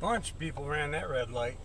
bunch of people ran that red light.